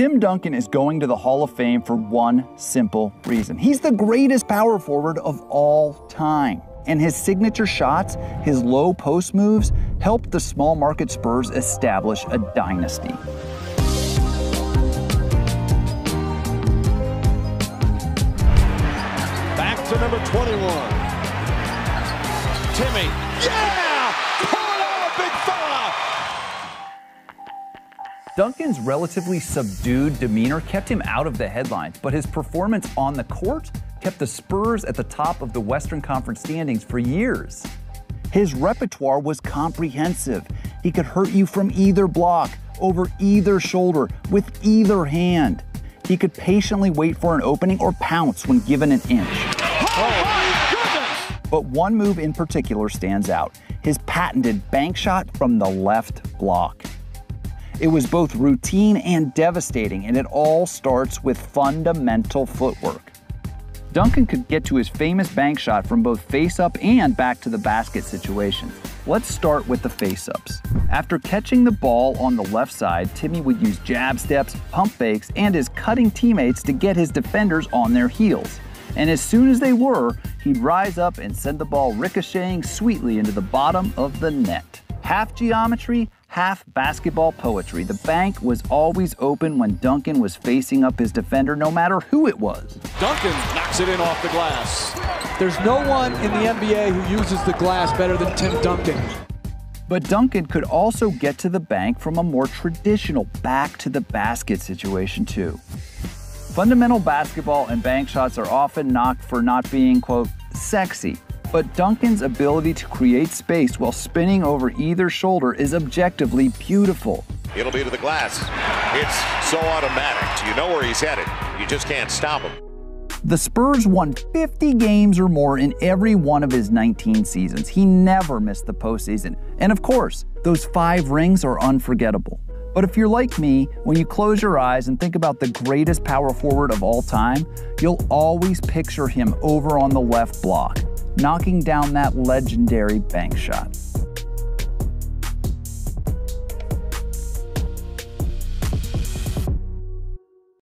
Tim Duncan is going to the Hall of Fame for one simple reason. He's the greatest power forward of all time. And his signature shots, his low post moves, helped the small market Spurs establish a dynasty. Back to number 21. Timmy. Yeah! Duncan's relatively subdued demeanor kept him out of the headlines, but his performance on the court kept the Spurs at the top of the Western Conference standings for years. His repertoire was comprehensive. He could hurt you from either block, over either shoulder, with either hand. He could patiently wait for an opening or pounce when given an inch. Oh, but one move in particular stands out his patented bank shot from the left block. It was both routine and devastating, and it all starts with fundamental footwork. Duncan could get to his famous bank shot from both face up and back to the basket situations. Let's start with the face ups. After catching the ball on the left side, Timmy would use jab steps, pump fakes, and his cutting teammates to get his defenders on their heels. And as soon as they were, he'd rise up and send the ball ricocheting sweetly into the bottom of the net. Half geometry, half basketball poetry. The bank was always open when Duncan was facing up his defender, no matter who it was. Duncan knocks it in off the glass. There's no one in the NBA who uses the glass better than Tim Duncan. But Duncan could also get to the bank from a more traditional back to the basket situation, too. Fundamental basketball and bank shots are often knocked for not being, quote, sexy. But Duncan's ability to create space while spinning over either shoulder is objectively beautiful. It'll be to the glass. It's so automatic. You know where he's headed. You just can't stop him. The Spurs won 50 games or more in every one of his 19 seasons. He never missed the postseason. And of course, those five rings are unforgettable. But if you're like me, when you close your eyes and think about the greatest power forward of all time, you'll always picture him over on the left block, knocking down that legendary bank shot.